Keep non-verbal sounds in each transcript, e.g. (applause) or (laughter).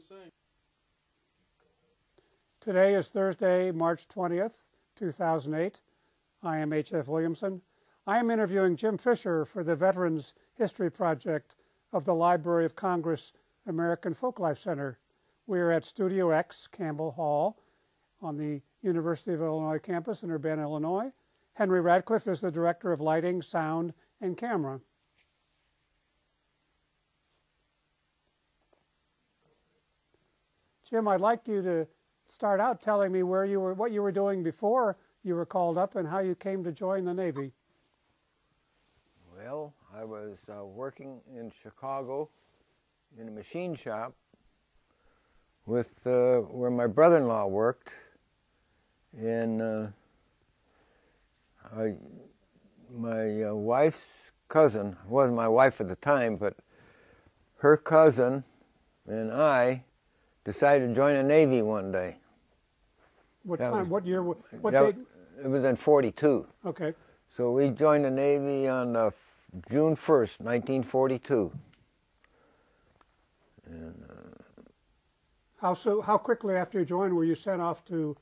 saying. Today is Thursday, March 20th, 2008. I am H.F. Williamson. I am interviewing Jim Fisher for the Veterans History Project of the Library of Congress American Folklife Center. We are at Studio X, Campbell Hall, on the University of Illinois campus in Urbana, Illinois. Henry Radcliffe is the Director of Lighting, Sound, and Camera. Jim, I'd like you to start out telling me where you were, what you were doing before you were called up, and how you came to join the Navy. Well, I was uh, working in Chicago in a machine shop with uh, where my brother-in-law worked, and uh, I, my uh, wife's cousin wasn't my wife at the time, but her cousin and I decided to join the Navy one day. What That time? was- what year? What That- date? It was in '42. Okay. So we joined the Navy on uh, June 1st, 1942. And, uh, How so? How quickly after you joined were you sent off to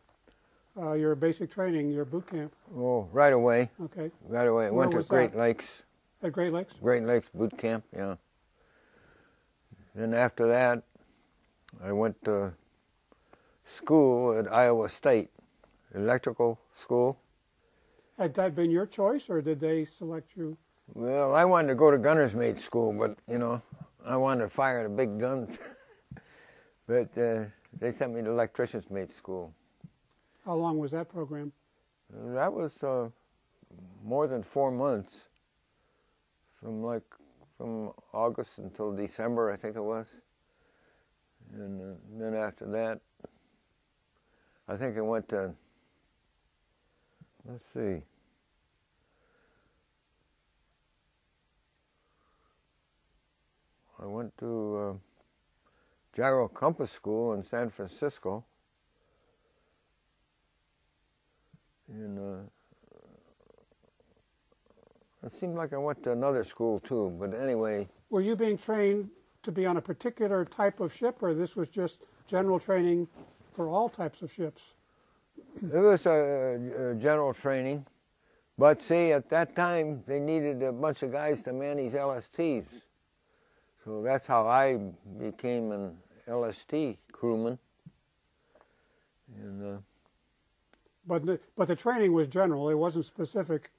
uh, your basic training, your boot camp? oh, right away, Okay. right away. I went to Great that? Lakes, At Great Lakes. Great Lakes boot camp, yeah. Then after that, I went to school at Iowa State, electrical school. Had that been your choice, or did they select you? Well, I wanted to go to gunner's mate school, but you know, I wanted to fire the big guns. (laughs) but uh, they sent me to electrician's mate school. How long was that program? That was uh, more than four months, from like from August until December, I think it was. And uh, then after that, I think I went to. Let's see. I went to uh, Gyro Compass School in San Francisco. And uh, it seemed like I went to another school too, but anyway, Were you being trained to be on a particular type of ship, or this was just general training for all types of ships? it was a, a general training. But see, at that time, they needed a bunch of guys to man these LSTs. So that's how I became an LST crewman. And uh, But the, but the training was general. It wasn't specific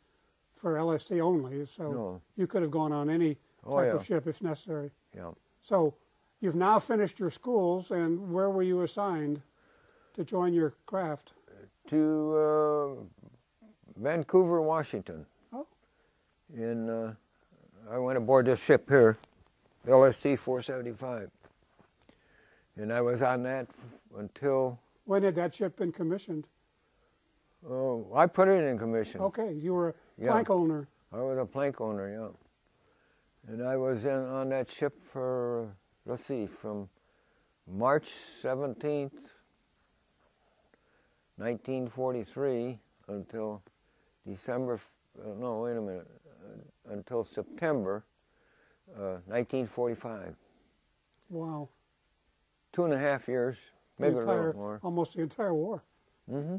for LST only. So no, you could have gone on any oh type yeah, of ship if necessary. yeah. So you've now finished your schools, and where were you assigned to join your craft? To uh, Vancouver, Washington. Oh. And uh, I went aboard this ship here, LST 475. And I was on that until, When had that ship been commissioned? oh, I put it in commission. Okay, you were a Yeah. plank owner. I was a plank owner, yeah. And I was in, on that ship for, let's see, from March 17th, 1943 until December, uh, no, wait a minute, uh, until September uh, 1945. Wow, Two and a half years, maybe a entire, little more. almost the entire war. Mm-hmm.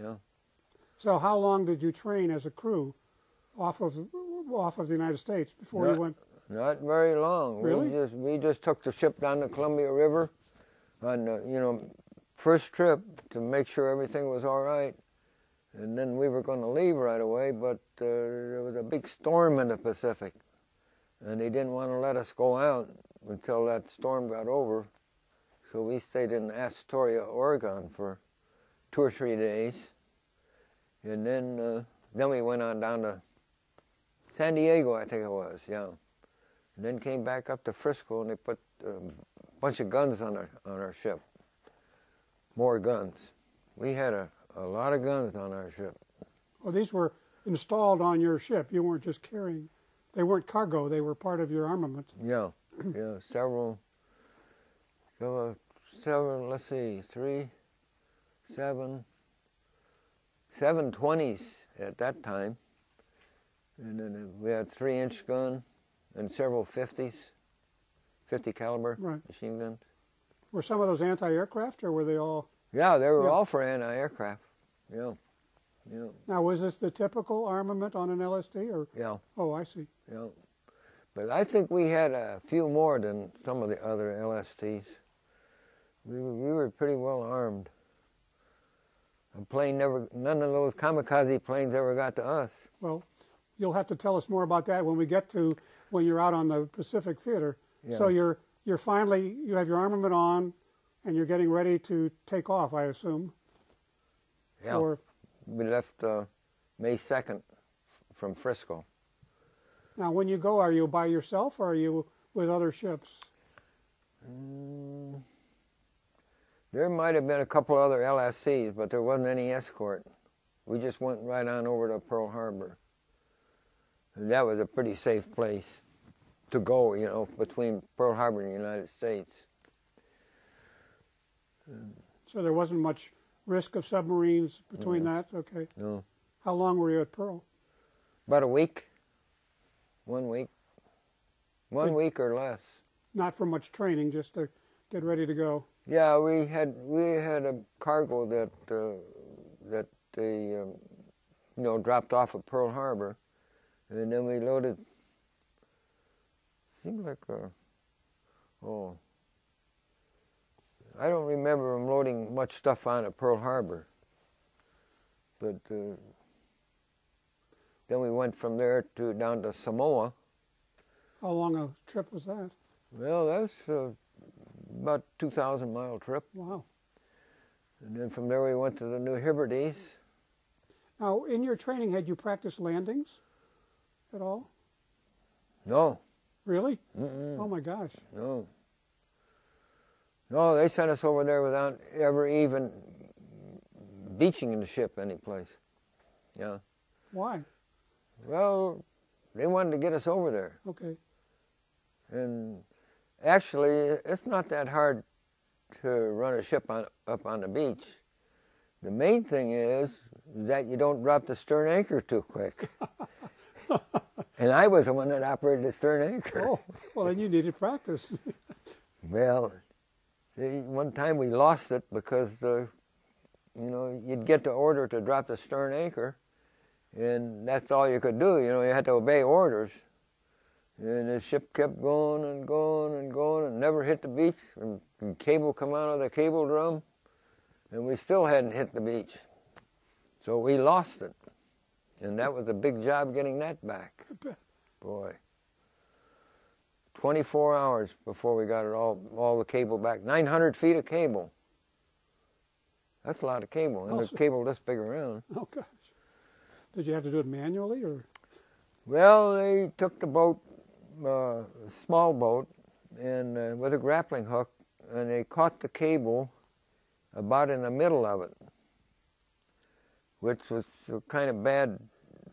Yeah. So how long did you train as a crew off of off of the United States before Not- you went? Not very long. Really? We just we just took the ship down the Columbia River on the, you know first trip to make sure everything was all right, and then we were going to leave right away. But uh, there was a big storm in the Pacific, and they didn't want to let us go out until that storm got over. So we stayed in Astoria, Oregon, for two or three days, and then uh, then we went on down to San Diego, I think it was, yeah. And then came back up to Frisco, and they put a bunch of guns on our on our ship. More guns. We had a, a lot of guns on our ship. Well, these were installed on your ship. You weren't just carrying; they weren't cargo. They were part of your armament. Yeah, yeah, several. There uh, were several. Let's see, three, seven, seven twenties at that time, and then uh, we had three-inch gun and several fifties, fifty caliber Right. machine guns. Were some of those anti-aircraft, or were they all? Yeah, they were Yeah. all for anti-aircraft. Yeah, yeah, Now, was this the typical armament on an LST, or? yeah, Oh, I see. yeah. But I think we had a few more than some of the other LSTs. We were, we were pretty well armed. A plane never, none of those kamikaze planes ever got to us. Well, you'll have to tell us more about that when we get to when you're out on the Pacific Theater. So you're you're finally you have your armament on, and you're getting ready to take off, I assume. Yeah, Or we left uh, May second from Frisco. now, when you go, are you by yourself or are you with other ships? Mm, there might have been a couple other LSTs, but there wasn't any escort. We just went right on over to Pearl Harbor. And that was a pretty safe place to go, you know, between Pearl Harbor and the United States. So there wasn't much risk of submarines between that. Okay. No. How long were you at Pearl? About a week. One week. One week or less. Not for much training, just to get ready to go. Yeah, we had we had a cargo that uh, that they um, you know dropped off at Pearl Harbor, and then we loaded. Seemed like a, oh. I don't remember them loading much stuff on at Pearl Harbor. But uh, then we went from there to down to Samoa. How long a trip was that? Well, that's uh, about 2,000 mile trip. Wow. And then from there we went to the New Hebrides. Now, in your training, had you practiced landings at all? No, Really? Mm-mm. Oh my gosh. no. No, they sent us over there without ever even beaching in the ship anyplace. Yeah. Why? Well, they wanted to get us over there. Okay. And actually, it's not that hard to run a ship on, up on the beach. The main thing is that you don't drop the stern anchor too quick. (laughs) (laughs) and I was the one that operated the stern anchor. Oh, well, then you needed practice. (laughs) Well, see, one time we lost it because the, you know, you'd get the order to drop the stern anchor, and that's all you could do. You know, you had to obey orders. And the ship kept going and going and going and never hit the beach. And, and cable come out of the cable drum, and we still hadn't hit the beach. So we lost it, and that was a big job getting that back. Boy. 24 hours before we got it all, all the cable back. 900 feet of cable. That's a lot of cable, and Also- the cable this big around. oh gosh. Did you have to do it manually or? Well, they took the boat, uh, small boat, and uh, with a grappling hook, and they caught the cable about in the middle of it, which was a kind of bad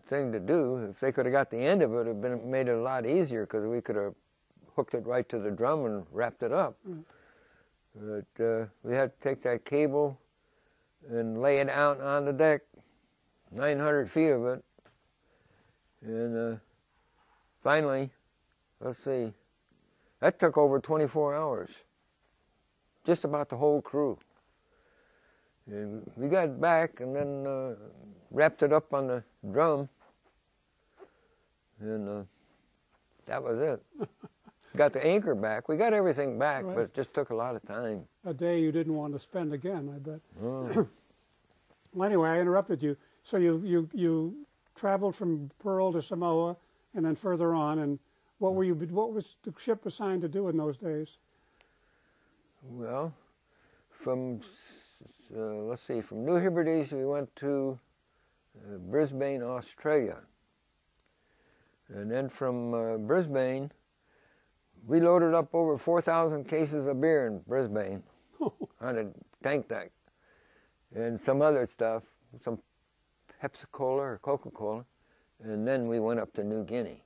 thing to do. If they could have got the end of it, it would have been made it a lot easier because we could have hooked it right to the drum and wrapped it up. Right. But uh, we had to take that cable and lay it out on the deck, 900 feet of it, and uh, finally, let's see, that took over 24 hours. Just about the whole crew. And we got back and then uh, wrapped it up on the drum, and uh, that was it. (laughs) got the anchor back. We got everything back, Right. but it just took a lot of time. A day you didn't want to spend again, I bet. Oh. (clears throat) Well, anyway, I interrupted you. So you you you traveled from Pearl to Samoa, and then further on. And what were you? What was the ship assigned to do in those days? Well, from uh, let's see, from New Hebrides we went to uh, Brisbane, Australia, and then from uh, Brisbane we loaded up over four thousand cases of beer in Brisbane (laughs) on a tank deck, and some other stuff, some Pepsi Cola or Coca Cola, and then we went up to New Guinea,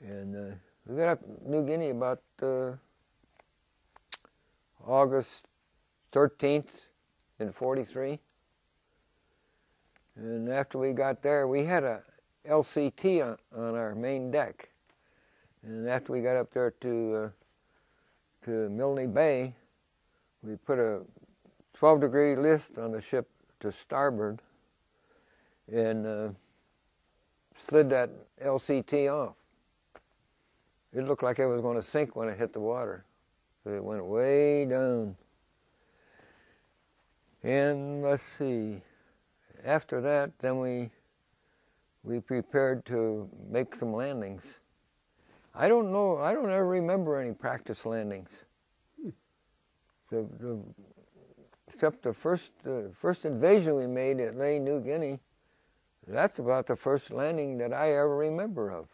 and uh, we got up New Guinea about. Uh, August 13th in 43. And after we got there, we had a LCT on, on our main deck. And after we got up there to uh, to Milne Bay, we put a 12 degree list on the ship to starboard and uh, slid that LCT off. It looked like it was going to sink when it hit the water. So it went way down. And let's see, after that, then we we prepared to make some landings. I don't know. I don't ever remember any practice landings. The, the, except the first the first invasion we made at Lae, New Guinea. That's about the first landing that I ever remember of.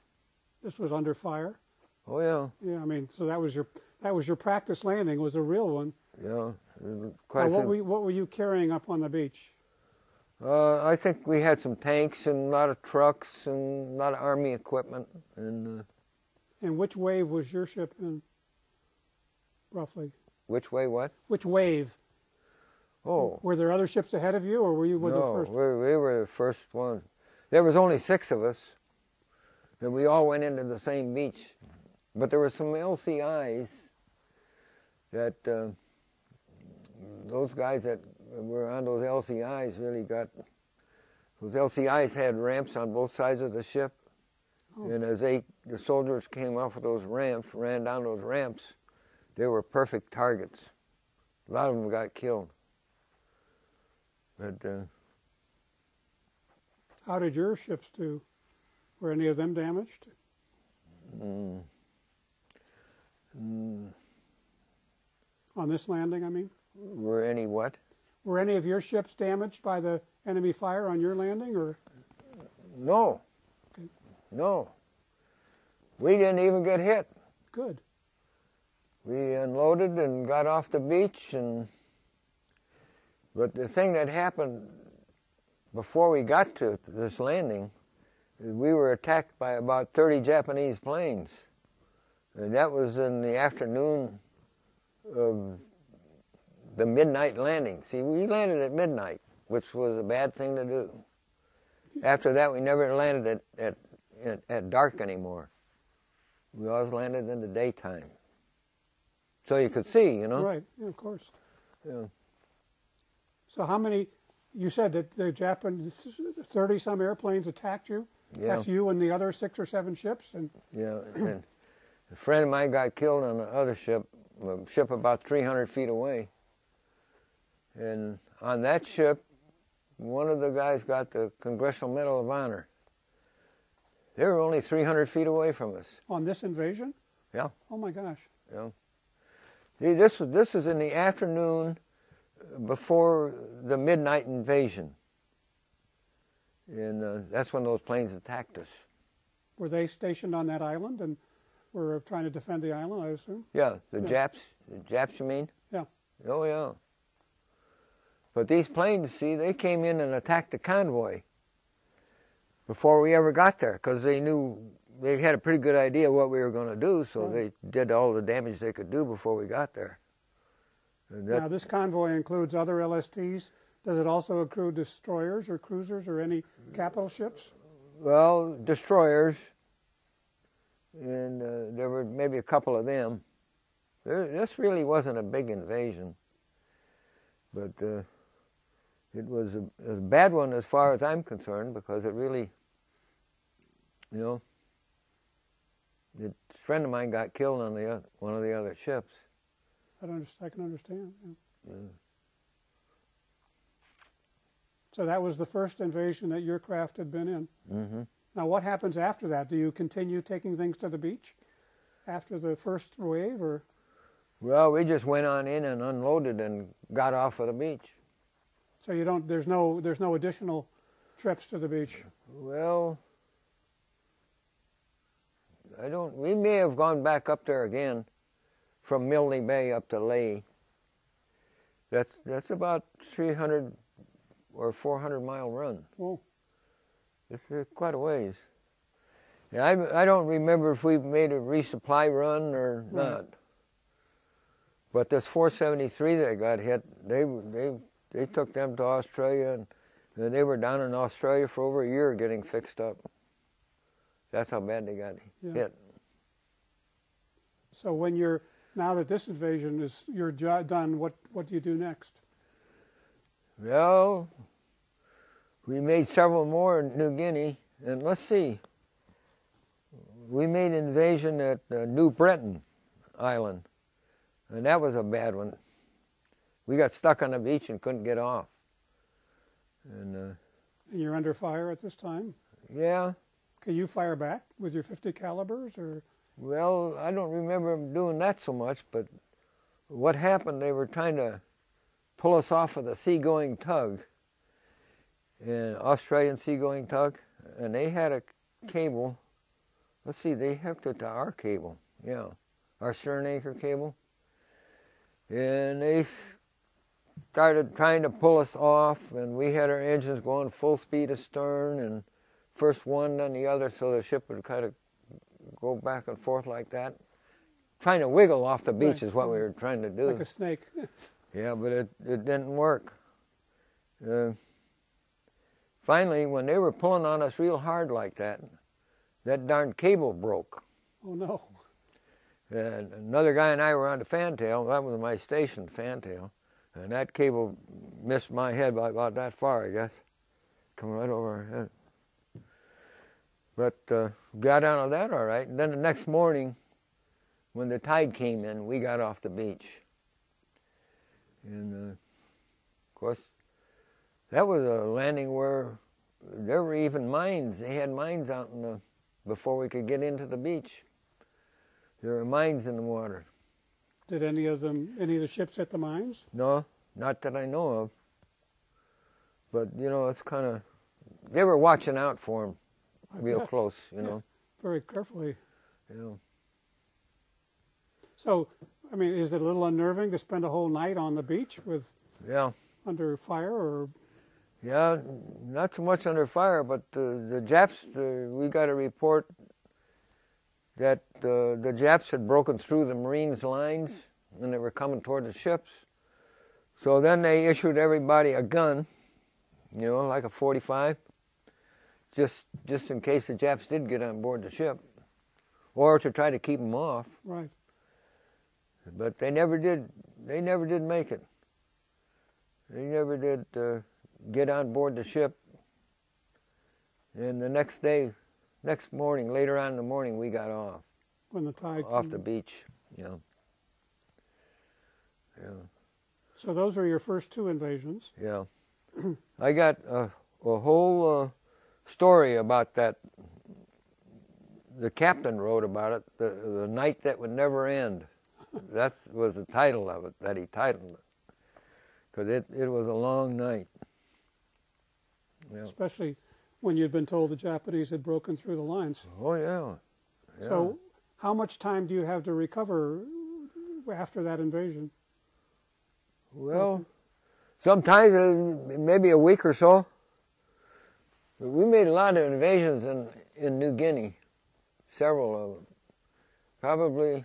This was under fire. Oh yeah. Yeah, I mean, so that was your that was your practice landing was a real one. Yeah. Now, Quite what, were you, what were you carrying up on the beach? Uh, I think we had some tanks and a lot of trucks and a lot of army equipment and uh, And which wave was your ship in, roughly? which way what? Which wave? Oh. Were there other ships ahead of you, or were you one of the first? We, we were the first one. There was only six of us, and we all went into the same beach. But there were some LCIs that uh, those guys that were on those LCIs really got. Those LCIs had ramps on both sides of the ship, Oh. and as they the soldiers came off of those ramps, ran down those ramps, they were perfect targets. A lot of them got killed. But uh, How did your ships do? Were any of them damaged? Mm. Mm. On this landing, I mean? Were any what? Were any of your ships damaged by the enemy fire on your landing, or No. Okay. No. We didn't even get hit. good? We unloaded and got off the beach and but the thing that happened before we got to this landing we were attacked by about 30 Japanese planes. And that was in the afternoon of the midnight landing. See, we landed at midnight, which was a bad thing to do. After that, we never landed at, at, at, dark anymore. We always landed in the daytime. So you could see, you know? Right, yeah, of course. Yeah. So how many? You said that the Japanese thirty some airplanes attacked you. Yeah. That's you and the other six or seven ships, and Yeah, and a friend of mine got killed on the other ship, a ship about 300 feet away. And on that ship, one of the guys got the Congressional Medal of Honor. They were only 300 feet away from us. on this invasion. Yeah. Oh my gosh. Know. See, this was this was in the afternoon before the midnight invasion, and uh, that's when those planes attacked us. Were they stationed on that island and were trying to defend the island? I assume. Yeah, the Yeah. Japs, the Japs, you mean? Yeah. Oh yeah. But these planes, see, they came in and attacked the convoy before we ever got there, because they knew they had a pretty good idea what we were going to do, so they did all the damage they could do before we got there. That- Now this convoy includes other LSTs. Does it also include destroyers or cruisers or any capital ships? Well, destroyers, and uh, there were maybe a couple of them. There, this really wasn't a big invasion, but uh, it was a, a bad one as far as I'm concerned because it really, you know, a friend of mine got killed on the oth- one of the other ships. I don't. I can understand. yeah. Yeah. So that was the first invasion that your craft had been in. hmm Now, what happens after that? Do you continue taking things to the beach after the first wave, or Well, we just went on in and unloaded and got off of the beach. So you don't? There's no. There's no additional trips to the beach. Well, I don't. We may have gone back up there again, from Milne Bay up to Lae. That's that's about 300 or 400 mile run. Whoa. It's quite a ways. And I I don't remember if we made a resupply run or Right. not. But this 473 that got hit, they they they took them to Australia and, and they were down in Australia for over a year getting fixed up. That's how bad they got Yeah. hit. So when you're Now that this invasion is you're done, what what do you do next? Well, we made several more in New Guinea, and let's see. We made invasion at uh, New Britain Island, and that was a bad one. We got stuck on the beach and couldn't get off. And uh, And you're under fire at this time. yeah, Can you fire back with your 50 calibers, or well, I don't remember them doing that so much, but what happened? They were trying to pull us off of the seagoing tug, an Australian seagoing tug, and they had a cable. Let's see, they hooked it to our cable, yeah, our stern anchor cable, and they started trying to pull us off, and we had our engines going full speed astern, and first one, then the other, so the ship would kind of go back and forth like that. Trying to wiggle off the beach Right. is what we were trying to do. like a snake? (laughs) Yeah, but it, it didn't work. Uh, finally, when they were pulling on us real hard like that, that darn cable broke. oh no! And another guy and I were on the fantail. That was my station, fantail. And that cable missed my head by about that far, I guess. Come right over our head. But uh, got out of that all right. And then the next morning, when the tide came in, we got off the beach. And uh, of course, that was a landing where there were even mines. They had mines out in the before we could get into the beach. There were mines in the water. Did any of them, any of the ships hit the mines? No, not that I know of. But you know, it's kind of they were watching out for him I real bet. close. You know, Very carefully. you know. So, I mean, is it a little unnerving to spend a whole night on the beach with Yeah, under fire, or yeah, not so much under fire, but the the Japs. Uh, we got a report that uh, the Japs had broken through the Marines' lines and they were coming toward the ships. So then they issued everybody a gun, you know, like a 45, just just in case the Japs did get on board the ship, or to try to keep them off. right? But they never did. They never did make it. They never did uh, get on board the ship. And the next day, next morning, later on in the morning, we got off When the tide off came. the beach. You know. Yeah. So those are your first two invasions. Yeah. (clears throat) I got a, a whole uh, story about that. The captain wrote about it, the, the night that would never end. that was the title of it, that he titled it. Because it, it was a long night. Yeah. especially when you'd been told the Japanese had broken through the lines. Oh, yeah. yeah. So, how much time do you have to recover after that invasion? Well, sometimes uh, maybe a week or so. But we made a lot of invasions in, in New Guinea, several of them. Probably,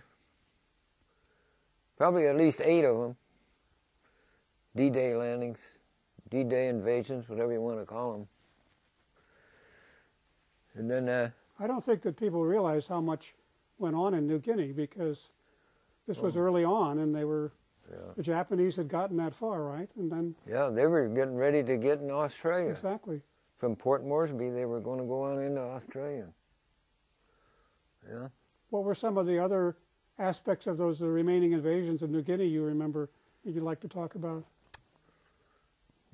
probably at least eight of them. D-Day landings, D-Day invasions, whatever you want to call them. And then, uh, I don't think that people realize how much went on in New Guinea because this was Oh. early on, and they were yeah, the Japanese had gotten that far, right? And then yeah, they were getting ready to get in Australia. exactly, From Port Moresby, they were going to go on into Australia. Yeah. what were some of the other aspects of those the remaining invasions of New Guinea you remember you'd like to talk about?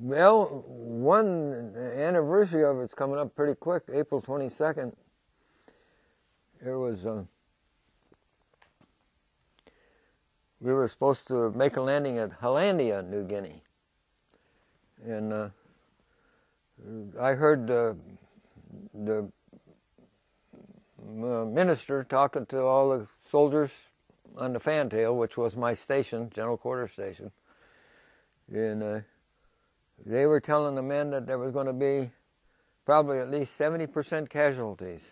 Well, one anniversary of it's coming up pretty quick, April 22nd. There was, uh, we were supposed to make a landing at Hollandia, New Guinea. And uh, I heard the, the uh, minister talking to all the soldiers on the fantail, which was my station, general quarters station. And uh, they were telling the men that there was going to be probably at least 70% casualties.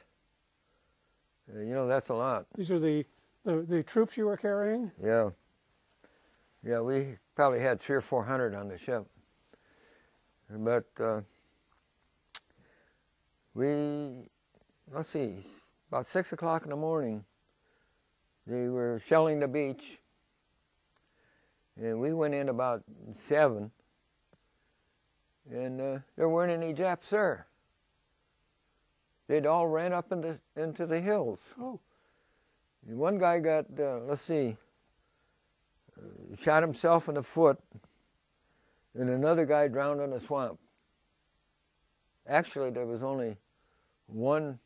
Uh, you know, that's a lot. These are the, the, the troops you were carrying. Yeah. Yeah, we probably had three or four hundred on the ship. But uh, we, let's see, about six o'clock in the morning, they were shelling the beach, And we went in about seven, and uh, there weren't any Japs there. They'd all ran up into into the hills. Oh, And one guy got, uh, let's see, uh, shot himself in the foot, and another guy drowned in a swamp. Actually, there was only one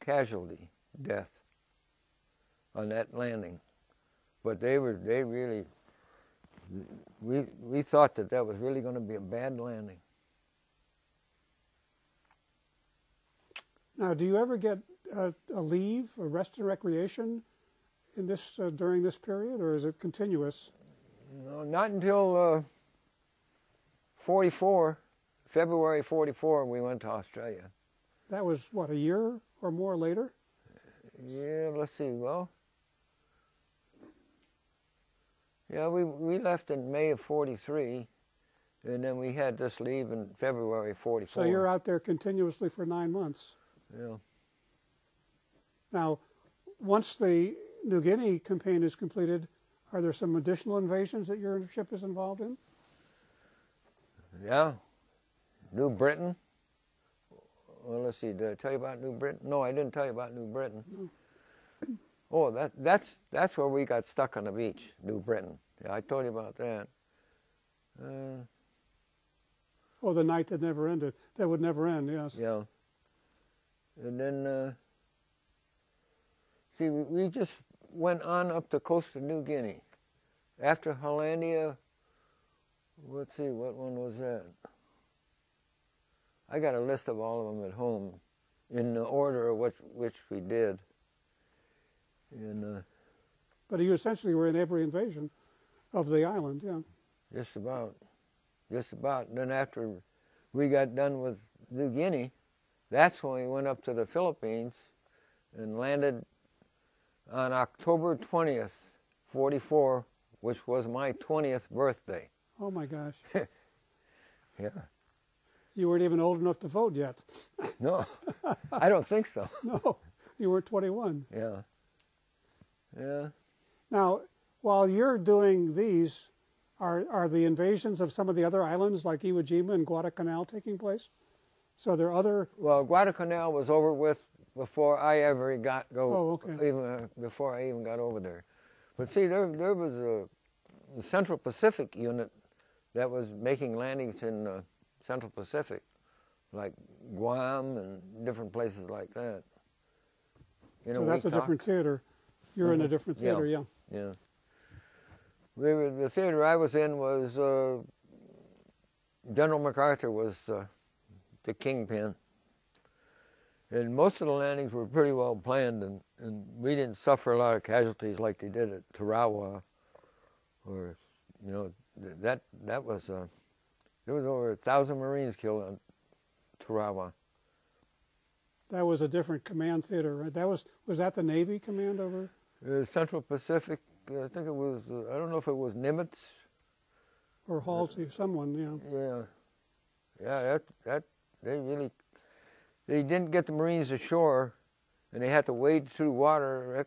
casualty, death, on that landing. But they were, they really, we, we thought that that was really going to be a bad landing. now do you ever get a, a leave, a rest and recreation, in this uh, during this period, or is it continuous? No, not until uh, 44, February 44, we went to Australia. That was what a year or more later. Yeah, let's see. Well, yeah, we we left in May of '43, and then we had this leave in February '44. So you're out there continuously for nine months. Yeah. Now, once the New Guinea campaign is completed, are there some additional invasions that your ship is involved in? Yeah. New Britain. Well, let's see. Did I tell you about New Britain? No, I didn't tell you about New Britain. Oh, that that's that's where we got stuck on the beach, New Britain. Yeah, I told you about that. Uh, Oh, the night that never ended. That would never end. Yes. Yeah. And then, uh, see, we, we just went on up the coast of New Guinea. After Hollandia, let's see, what one was that? I got a list of all of them at home in the order of which, which we did. And uh, But you essentially were in every invasion of the island. Yeah. just about, just about. And then after we got done with New Guinea, that's when we went up to the Philippines and landed on October 20th, 44, which was my 20th birthday. Oh my gosh. (laughs) Yeah. You weren't even old enough to vote yet. No, (laughs) I don't think so. No, you were 21. Yeah. Yeah. Now, while you're doing these, are are the invasions of some of the other islands like Iwo Jima and Guadalcanal taking place? So there are other. Well, Guadalcanal was over with before I ever got go. Oh, okay. Even uh, before I even got over there. But see, there there was a, the Central Pacific unit that was making landings in uh, Central Pacific, like Guam and different places like that. You know, So that's a talked- different theater. You're in a Mhm. different theater, yeah. Yeah. We were, the theater I was in was uh, General MacArthur was uh, the kingpin, and most of the landings were pretty well planned, and, and we didn't suffer a lot of casualties like they did at Tarawa, or you know that that was uh, there was over a thousand Marines killed on Tarawa. That was a different command theater, right? That was was that the Navy command over? Uh, Central Pacific, I think it was uh, I don't know if it was Nimitz Or Halsey, someone, you know. Yeah, yeah, that that they really they didn't get the Marines ashore, and they had to wade through water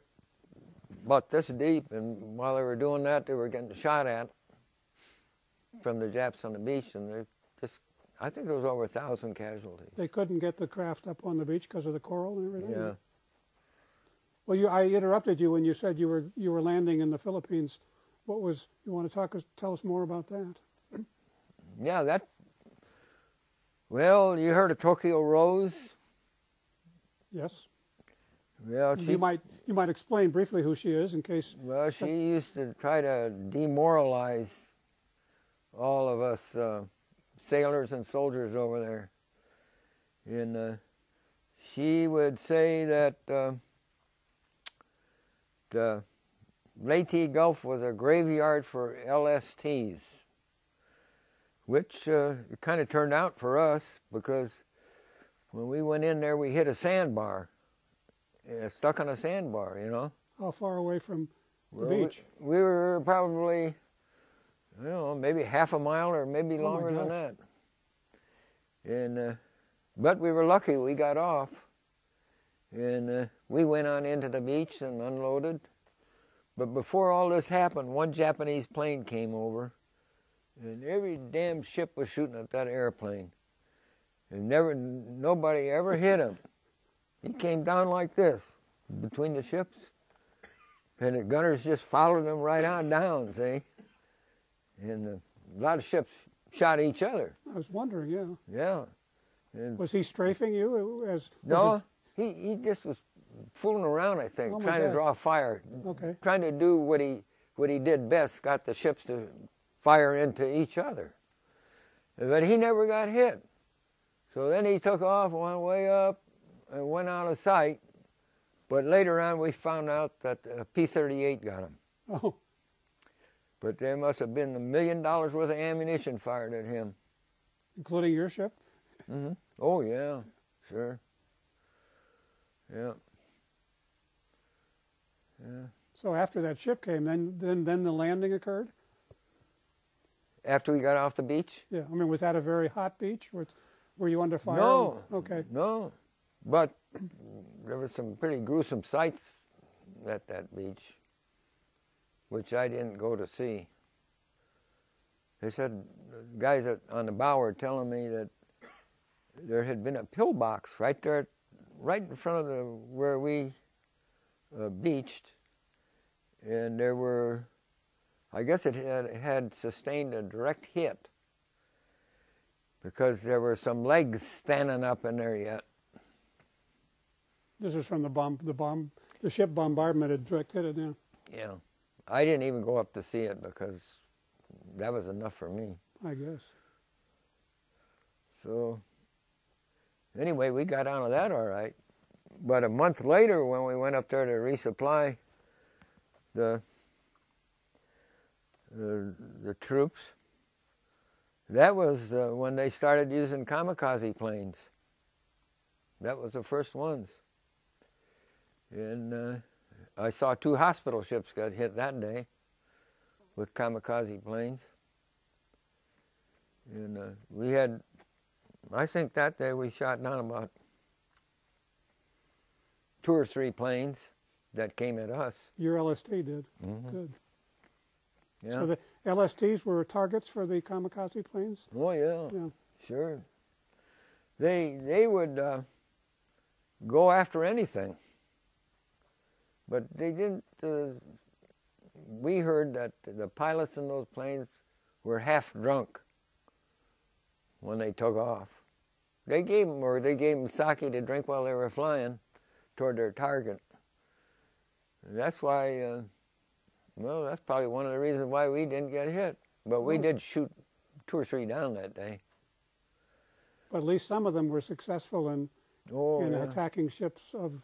about this deep. And while they were doing that, they were getting shot at from the Japs on the beach, and they just I think there was over a thousand casualties. They couldn't get the craft up on the beach because of the coral and everything. Yeah, Well, you, I interrupted you when you said you were you were landing in the Philippines. What was you want to talk? us- Tell us more about that. yeah, that. Well, you heard of Tokyo Rose? Yes. Yeah, she You might you might explain briefly who she is in case. Well, she used to try to demoralize all of us uh, sailors and soldiers over there. And uh, she would say that uh, the Leyte Gulf was a graveyard for LSTs, which uh, it kind of turned out for us because when we went in there, we hit a sandbar, uh, stuck on a sandbar, you know. How far away from the Well, we- beach? We, were probably, I don't know, maybe half a mile or maybe Oh, longer than that. And uh, but we were lucky we got off, and uh, we went on into the beach and unloaded. But before all this happened, one Japanese plane came over, and every damn ship was shooting at that airplane. And never, nobody ever hit him. He came down like this between the ships, and the gunners just followed him right on down. See, and uh, a lot of ships shot each other. I was wondering, yeah. Yeah. And Was he strafing you as? no, he, he just was fooling around, I think, Oh, trying to draw fire, okay. trying to do what he what he did best, got the ships to fire into each other. But he never got hit. So then he took off, went way up, and went out of sight. But later on, we found out that a P-38 got him. Oh, But there must have been a million dollars worth of ammunition fired at him. including your ship. Mm-hmm. Oh yeah, sure. Yeah. Yeah. So after that ship came, then then then the landing occurred. After we got off the beach? Yeah, I mean, was that a very hot beach? Was, were you under fire? No. Okay. No. But there were some pretty gruesome sights at that beach, which I didn't go to see. They said, the guys on the bow were telling me that there had been a pillbox right there, right in front of the where we uh, beached, and there were, I guess it had had sustained a direct hit because there were some legs standing up in there yet. This is from the bomb. The bomb. The ship bombardment had direct hit it. Yeah. Yeah, I didn't even go up to see it because that was enough for me. I guess. So anyway, we got out of that all right. But a month later, when we went up there to resupply the the, the troops, that was uh, when they started using kamikaze planes. That was the first ones. And uh, I saw two hospital ships got hit that day with kamikaze planes. And uh, we had I think that day we shot down about two or three planes that came at us. Your LST did. Mhm. Good. Yeah. So the LSTs were targets for the kamikaze planes. oh yeah, Yeah. sure. They they would uh, go after anything, but they didn't. Uh, we heard that the pilots in those planes were half drunk when they took off. They gave them, or they gave them sake to drink while they were flying toward their target. That's why. Uh, well, that's probably one of the reasons why we didn't get hit. But we Oh. did shoot two or three down that day. But at least some of them were successful in, Oh, in yeah. attacking ships of.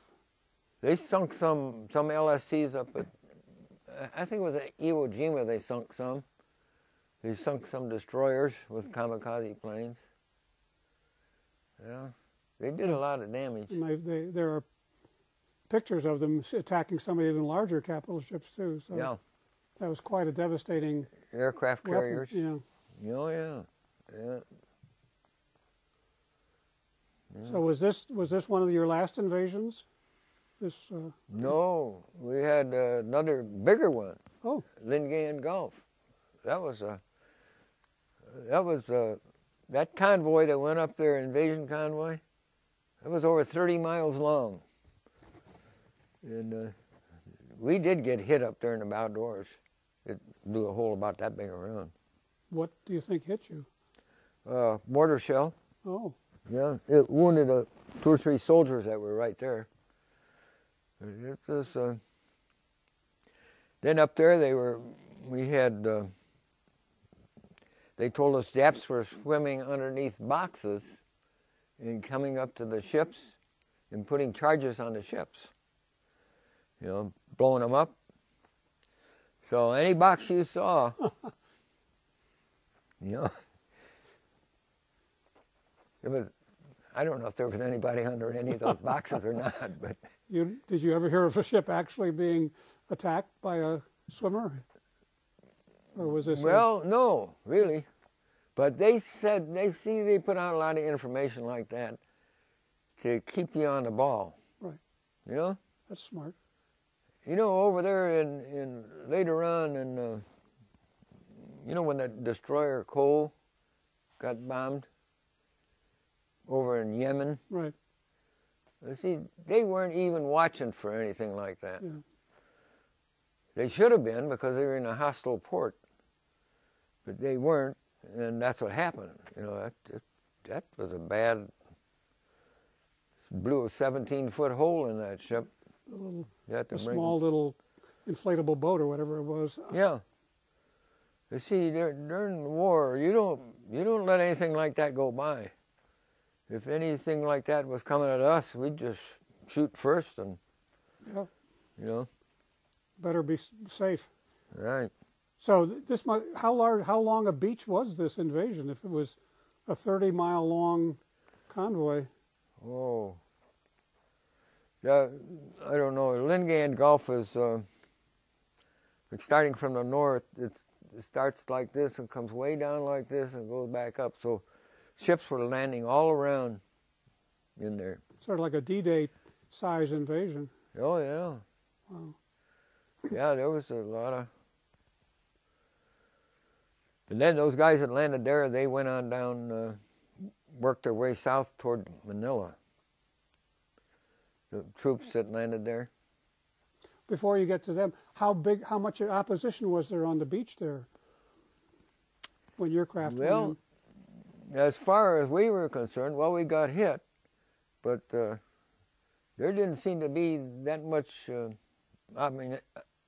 They sunk some some LSTs up at, I think it was at Iwo Jima. They sunk some. They sunk some destroyers with kamikaze planes. Yeah, they did a lot of damage. They, they, there are pictures of them attacking some of the even larger capital ships too. So Yeah, that was quite a devastating aircraft weapon. carriers. Yeah. Oh yeah, yeah. So was this was this one of your last invasions? This uh, No, we had uh, another bigger one. oh Lingayen Gulf. That was a that was a that convoy that went up there, invasion convoy. That was over 30 miles long, and uh, we did get hit up there in the bow doors. It blew a hole about that big around. what do you think hit you? Uh, mortar shell. Oh Yeah, it wounded uh, two or three soldiers that were right there. It was. Uh, then up there, they were. We had. They told us Japs were swimming underneath boxes, and coming up to the ships, and putting charges on the ships. You know, blowing them up. So any box you saw, (laughs) you know, it was. I don't know if there was anybody under any of those boxes or not, but (laughs) you did you ever hear of a ship actually being attacked by a swimmer? Or was this a- well, no, really. But they said they see they put out a lot of information like that to keep you on the ball. Right. You know, that's smart. You know, over there in, in later on, in uh, you know when that destroyer Cole got bombed over in Yemen. Right. You see, they weren't even watching for anything like that. Yeah. They should have been because they were in a hostile port, but they weren't, and that's what happened. You know, that that, that was a bad. Blew a 17 foot hole in that ship. A little, You had to a small little inflatable boat or whatever it was. Yeah. You see, during the war, you don't you don't let anything like that go by. If anything like that was coming at us, we'd just shoot first, and Yeah. you know, Better be safe. right. So this mu how large, how long a beach was this invasion? If it was a 30 mile long convoy, Oh. Yeah, I don't know. Lingayen Gulf is uh, starting from the north. It, it starts like this and comes way down like this and goes back up. So ships were landing all around in there. sort of like a D-Day size invasion. Oh yeah. Wow. Yeah, there was a lot of. And then those guys that landed there, they went on down, uh, worked their way south toward Manila. The troops that landed there. Before you get to them, how big, how much opposition was there on the beach there when your craft Well, as far as we were concerned, well, we got hit, but uh, there didn't seem to be that much. Uh, I mean,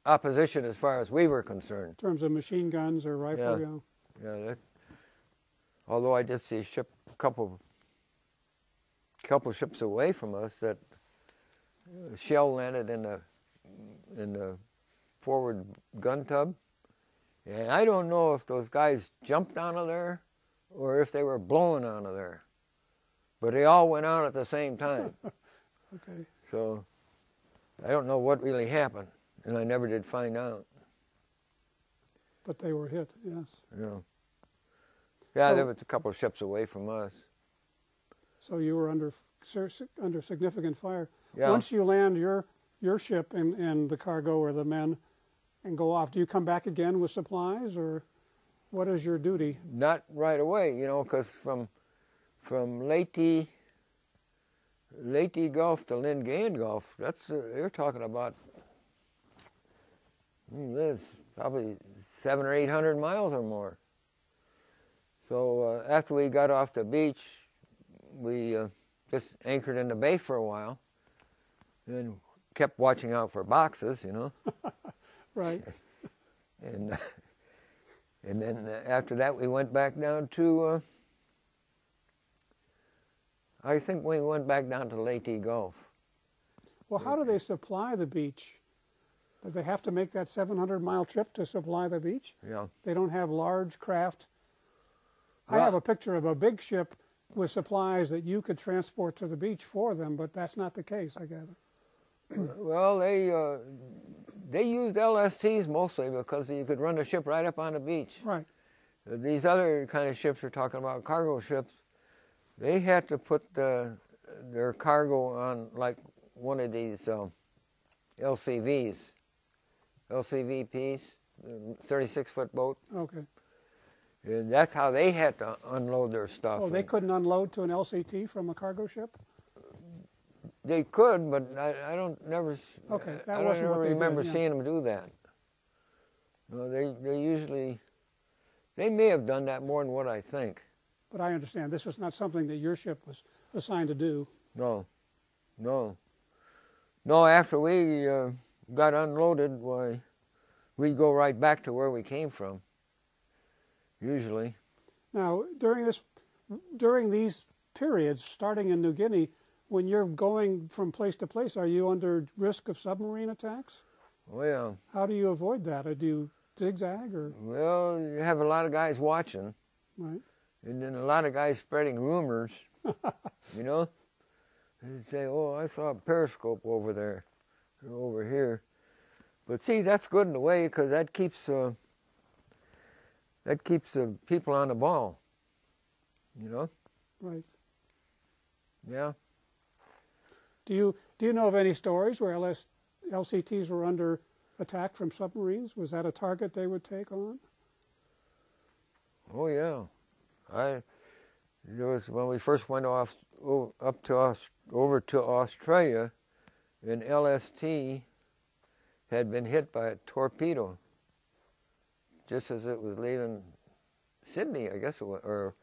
opposition as far as we were concerned. in terms of machine guns or rifle? Yeah. You know? Yeah, that, although I did see a ship, a couple, couple ships away from us that uh, shell landed in the in the forward gun tub, and I don't know if those guys jumped out of there or if they were blown out of there, but they all went out at the same time. (laughs) Okay. so I don't know what really happened, and I never did find out. But they were hit, yes. Yeah. Yeah, So- there was a couple of ships away from us. So you were under under significant fire. Yeah. Once you land your your ship and, and the cargo or the men and go off, do you come back again with supplies or what is your duty? Not right away, you know, because from from Leyte Leyte Gulf to Lingayen Gulf, that's uh, you're talking about. That's probably seven or eight hundred miles or more. So uh, after we got off the beach, we uh, just anchored in the bay for a while, and kept watching out for boxes, you know. (laughs) Right. and and then after that we went back down to uh, I think we went back down to Leyte Gulf. Well, how do they supply the beach? They have to make that 700 mile trip to supply the beach? Yeah. They don't have large craft. I have a picture of a big ship with supplies that you could transport to the beach for them, but that's not the case, I gather. (clears throat) Well, they uh, they used LSTs mostly because you could run the ship right up on the beach. Right. Uh, These other kind of ships we're talking about, cargo ships, they had to put the, their cargo on like one of these um, LCVs, LCVPs, 36 foot boat. Okay. And that's how they had to unload their stuff. Oh, they And couldn't unload to an LCT from a cargo ship? They could, but I, I don't never. Okay, that I don't wasn't what they did, remember yeah. seeing them do that. No, they they usually, they may have done that more than what I think. But I understand this was not something that your ship was assigned to do. No, no, no. After we uh, got unloaded, why, we'd go right back to where we came from. Usually, Now, during this, during these periods, starting in New Guinea, when you're going from place to place, are you under risk of submarine attacks? yeah. How do you avoid that? Or do you zigzag or Well, you have a lot of guys watching. right? And then a lot of guys spreading rumors, (laughs) you know. They say, "Oh, I saw a periscope over there, over here." But see, that's good in a way because that keeps uh, that keeps the people on the ball. You know. Right. Yeah. Do you do you know of any stories where LS, LCTs were under attack from submarines? Was that a target they would take on? Oh yeah, I there was when we first went off up to over to Australia, an LST had been hit by a torpedo just as it was leaving Sydney, I guess, or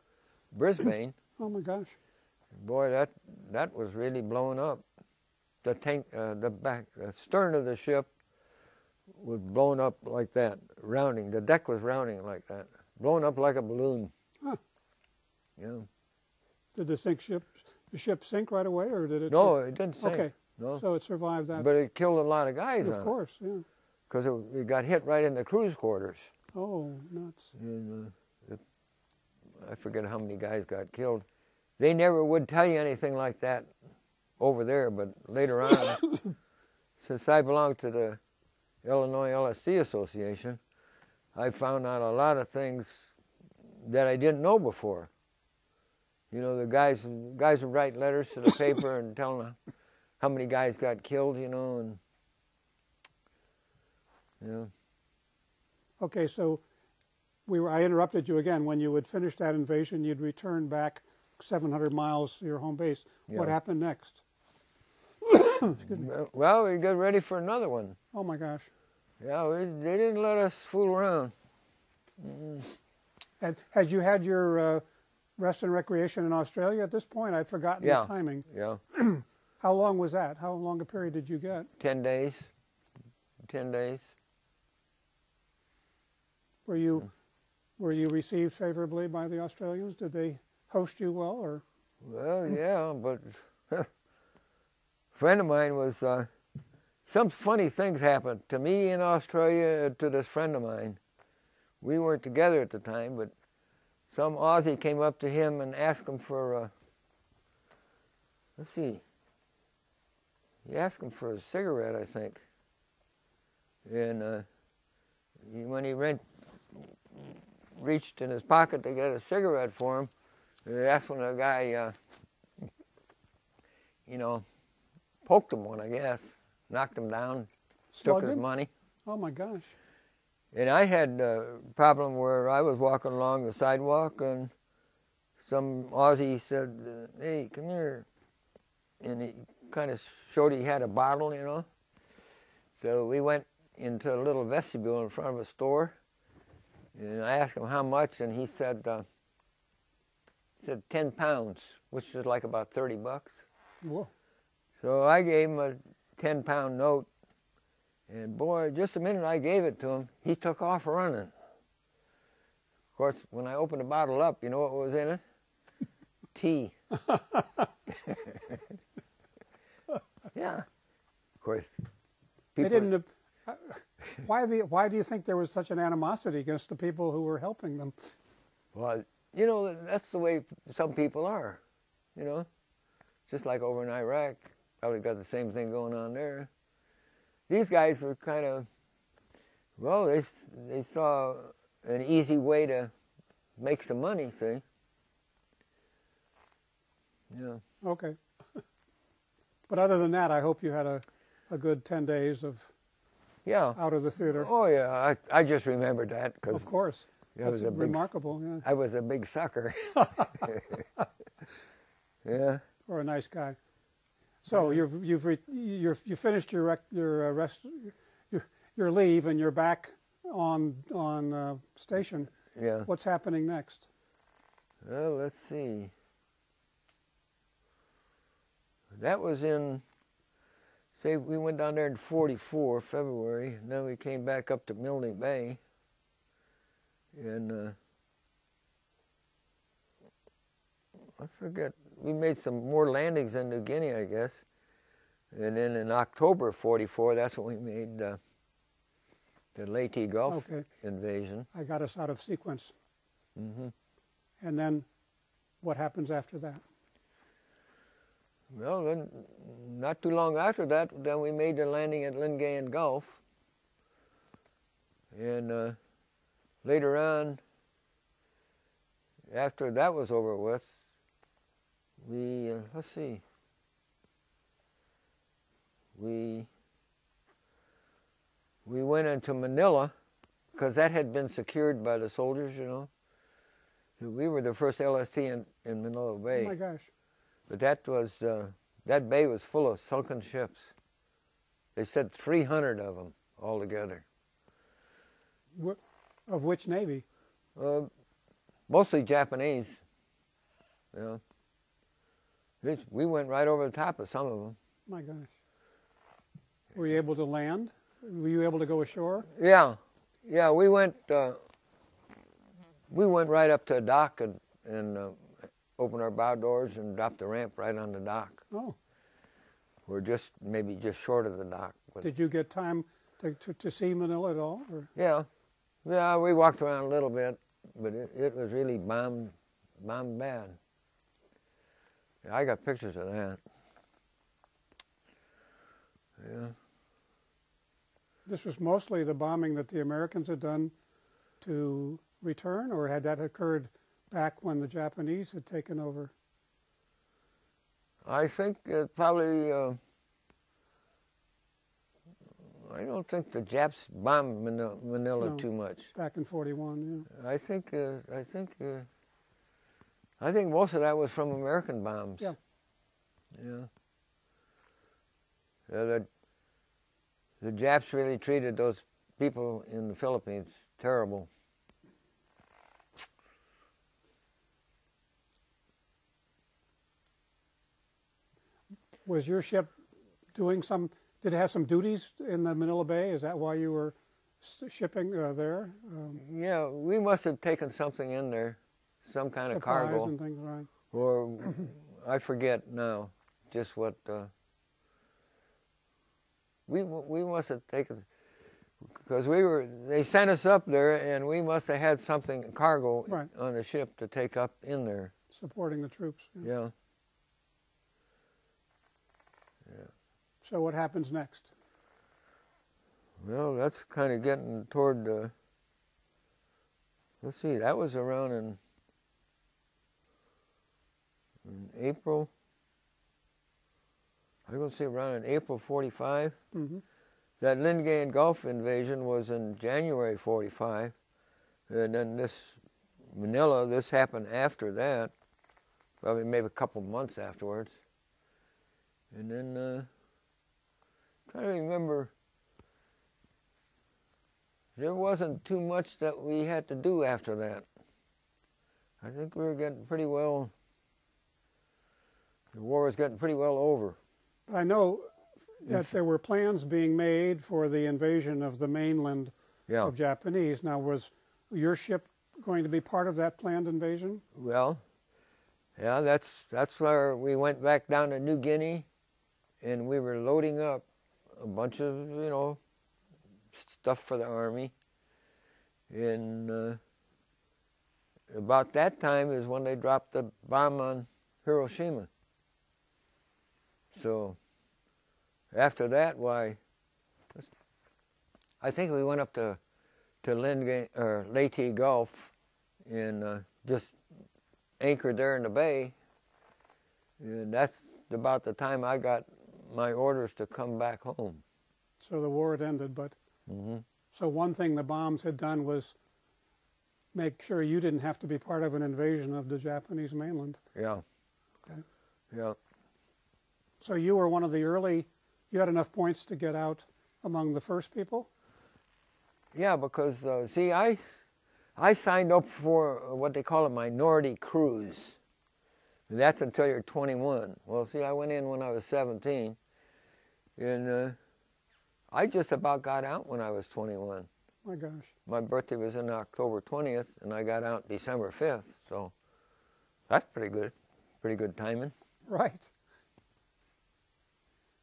Brisbane. (coughs) oh my gosh! Boy, that that was really blown up. The tank, uh, the back, the stern of the ship was blown up like that, rounding. The deck was rounding like that, blown up like a balloon. Huh. Yeah. Did the sink ship the ship sink right away, or did it? No, it didn't sink. Okay. No. So it survived that. But it killed a lot of guys. of course, yeah. Because it, it, got hit right in the crew's quarters. Oh, nuts. And, uh, it, I forget how many guys got killed. They never would tell you anything like that over there, but later on, (coughs) since I belong to the Illinois LST Association, I found out a lot of things that I didn't know before. You know, the guys guys would write letters to the paper and tell them how many guys got killed, you know, and yeah. Okay, so we were, I interrupted you again. When you would finish that invasion, you'd return back 700 miles to your home base. Yeah. What happened next? (coughs) well, we got ready for another one. Oh my gosh. Yeah, we, they didn't let us fool around. Mm. Had, had you had your uh, rest and recreation in Australia at this point? I'd forgotten Yeah. the timing. Yeah, (coughs) How long was that? How long a period did you get? ten days. Ten days. Were you were you received favorably by the Australians? Did they host you well, or Well, yeah, but a friend of mine was. Uh, some funny things happened to me in Australia. uh, To this friend of mine, we weren't together at the time, but some Aussie came up to him and asked him for. Uh, let's see. He asked him for a cigarette, I think. And uh, he, when he rent, reached in his pocket to get a cigarette for him, that's when the guy, uh, you know, poked him one, I guess, knocked him down, took his him? money. Oh my gosh! And I had a problem where I was walking along the sidewalk and some Aussie said, "Hey, come here," and he kind of showed he had a bottle, you know. So we went into a little vestibule in front of a store, and I asked him how much, and he said, uh, he said ten pounds, which is like about thirty bucks. Whoa! So I gave him a 10 pound note, and boy, just the minute I gave it to him, he took off running. Of course, when I opened the bottle up, you know what was in it? (laughs) Tea. (laughs) yeah. Of course. They didn't. Uh, (laughs) why the Why do you think there was such an animosity against the people who were helping them? Well, you know, that's the way some people are, you know. Just like over in Iraq, probably got the same thing going on there. These guys were kind of, well, they they saw an easy way to make some money. See. Yeah. Okay. But other than that, I hope you had a, a good ten days of Yeah. out of the theater. Oh yeah, I I just remembered that because Of course, I that's was a big remarkable. Yeah, I was a big sucker. (laughs) (laughs) yeah. or a nice guy. So you've you've re, you're, you finished your rec, your uh, rest your your leave and you're back on on uh, station. Yeah. What's happening next? Well, let's see. That was in, say, we went down there in 44, February, and then we came back up to Milne Bay. And uh, I forget, we made some more landings in New Guinea, I guess. And then in October of 44, that's when we made uh, the Leyte Gulf Okay, invasion. I got us out of sequence. hmm And then, what happens after that? Well, then, not too long after that, then we made the landing at Lingayen Gulf. And uh, later on, after that was over with, we, uh, let's see, we, we went into Manila because that had been secured by the soldiers, you know. We were the first LST in, in Manila Bay. Oh my gosh. But that was uh, that bay was full of sunken ships. They said 300 of them altogether. Wh- of which navy? Uh, mostly Japanese. Yeah. We went right over the top of some of them. My gosh. Were you able to land? Were you able to go ashore? Yeah, yeah. We went. Uh, we went right up to a dock and and uh, opened our bow doors and drop the ramp right on the dock. Oh, We're just maybe just short of the dock. Did you get time to, to, to see Manila at all? Or yeah, yeah. We walked around a little bit, but it, it was really bombed, bombed bad. Yeah, I got pictures of that. Yeah. this was mostly the bombing that the Americans had done to return, or had that occurred back when the Japanese had taken over? I think it probably. Uh, I don't think the Japs bombed Manila, Manila No. too much. Back in 41, I think. Uh, I think. Uh, I think most of that was from American bombs. Yeah. Yeah. Yeah. The, the Japs really treated those people in the Philippines terrible. Was your ship doing some, did it have some duties in the Manila Bay? Is that why you were shipping uh, there? Um, Yeah, we must have taken something in there, some kind of cargo. and things, right? or I forget now just what uh, we we must have taken because we were they sent us up there and we must have had something cargo Right. on the ship to take up in there. Supporting the troops. yeah. Yeah. So what happens next? Well, that's kind of getting toward. Uh, let's see, that was around in, in April. I'm going to say around in April 45. hmm That Lingayen Gulf invasion was in January 45. And then this Manila, this happened after that, probably maybe a couple months afterwards. And then, uh, trying to remember, there wasn't too much that we had to do after that. I think we were getting pretty well, the war was getting pretty well over. But I know that there were plans being made for the invasion of the mainland Yeah. of Japanese. Now, was your ship going to be part of that planned invasion? Well, yeah, that's that's where we went back down to New Guinea, and we were loading up a bunch of you know stuff for the army. And uh, about that time is when they dropped the bomb on Hiroshima. So after that, why? I think we went up to to Lingay, or Leyte Gulf, and uh, just anchored there in the bay. And that's about the time I got my orders to come back home. So the war had ended, but hmm so one thing the bombs had done was make sure you didn't have to be part of an invasion of the Japanese mainland. Yeah. Okay. Yeah. So you were one of the early. You had enough points to get out among the first people. Yeah, because uh, see, I I signed up for what they call a minority cruise. And that's until you're 21. Well, see, I went in when I was 17, and uh, I just about got out when I was 21. My gosh. My birthday was in October 20th, and I got out December 5th. So that's pretty good. Pretty good timing. Right.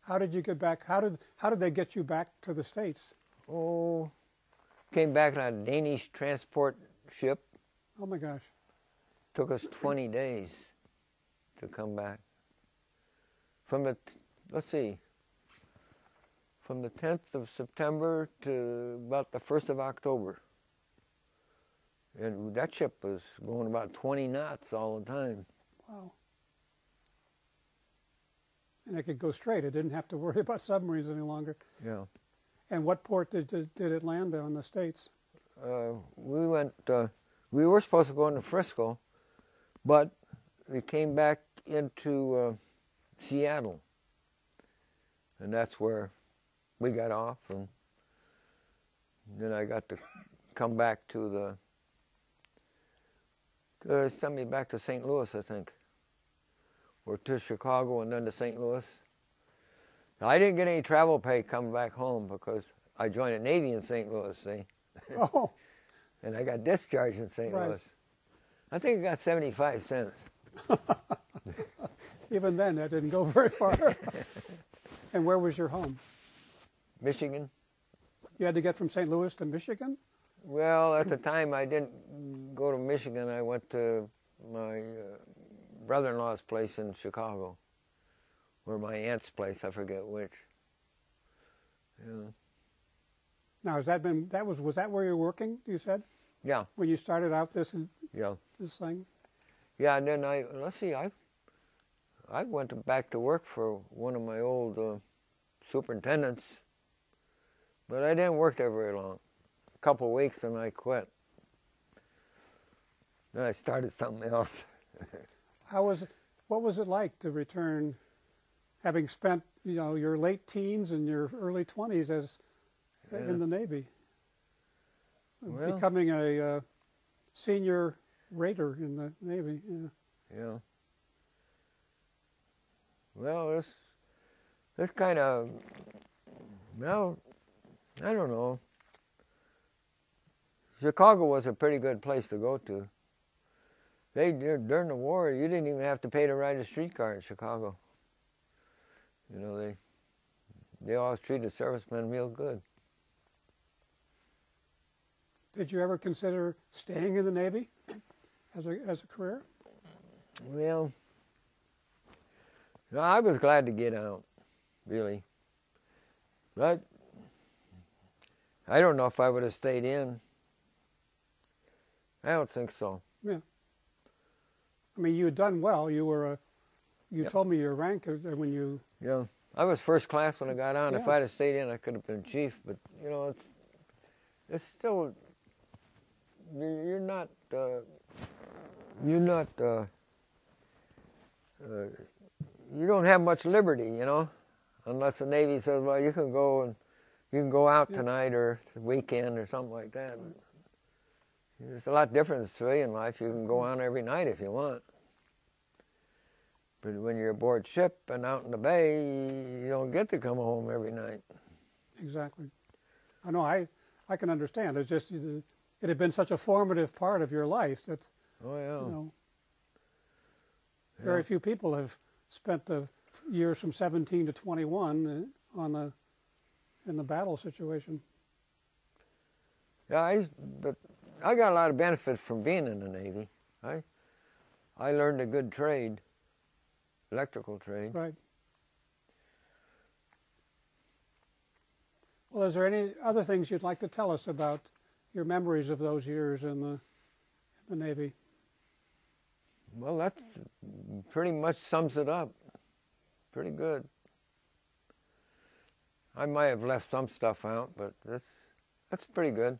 How did you get back? How did how did they get you back to the states? Oh, came back on a Danish transport ship. Oh my gosh. Took us 20 days to come back. From the, let's see, from the 10th of September to about the 1st of October. And that ship was going about 20 knots all the time. Wow. And it could go straight. It didn't have to worry (laughs) about submarines any longer. Yeah. And what port did, did, did it land on the States? Uh, we went. Uh, we were supposed to go into Frisco, but we came back into uh, Seattle, and that's where we got off, and then I got to come back to the. Uh, sent me back to St. Louis, I think, or to Chicago, and then to St. Louis. I didn't get any travel pay coming back home because I joined the Navy in St. Louis. See (laughs) Oh, and I got discharged in St. Right. Louis. I think I got 75 cents. (laughs) even then, that didn't go very far. (laughs) and where was your home? Michigan. You had to get from St. Louis to Michigan? Well, at the time I didn't go to Michigan. I went to my uh, brother-in-law's place in Chicago, or my aunt's place. I forget which. Yeah. Now, has that been, that was, was that where you were working, you said, Yeah. when you started out this, Yeah. this thing? Yeah. And then I let's see. I I went back to work for one of my old uh, superintendents, but I didn't work there very long. A couple of weeks, and I quit. Then I started something else. (laughs) How was what was it like to return, having spent, you know, your late teens and your early 20s as Yeah. in the Navy? Well- Becoming a uh, senior raider in the Navy. Yeah. Yeah. Well, this it's kind of well, I don't know. Chicago was a pretty good place to go to. They during the war, you didn't even have to pay to ride a streetcar in Chicago. You know they they always treated servicemen real good. Did you ever consider staying in the Navy as a, as a career? Well, no, I was glad to get out, really. But I don't know if I would have stayed in. I don't think so. Yeah. I mean, you had done well. You were a, you Yep. told me your rank uh, when you, Yeah, I was first class when I got on. If I'd have stayed in, I could have been chief. But you know, it's it's still you're, you're not uh, you're not uh, uh, you don't have much liberty, you know, unless the Navy says, well, you can go and you can go out tonight or weekend or something like that. It's a lot different in civilian life. You can go on every night if you want. But when you're aboard ship and out in the bay, you don't get to come home every night. exactly. I know, I, I can understand. It's just, it had been such a formative part of your life that, Oh yeah. you know, very Yeah. few people have spent the years from 17 to 21 uh, on the, in the battle situation. Yeah, I, but I got a lot of benefit from being in the Navy. I, I learned a good trade, electrical trade. Right. Well, is there any other things you'd like to tell us about your memories of those years in the, in the Navy? Well, that pretty much sums it up. Pretty good. I might have left some stuff out, but that's that's pretty good.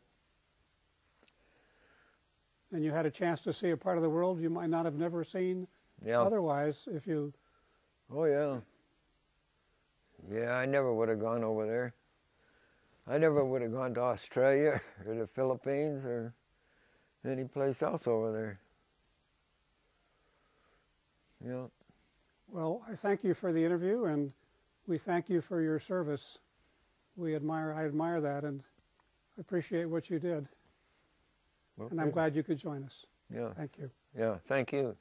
And you had a chance to see a part of the world you might not have never seen Yeah. otherwise if you, Oh yeah. Yeah, I never would have gone over there. I never would have gone to Australia (laughs) or the Philippines or any place else over there. Yeah. well, I thank you for the interview and we thank you for your service. We admire, I admire that and appreciate what you did. And I'm glad you could join us. Yeah. Thank you. Yeah. Thank you.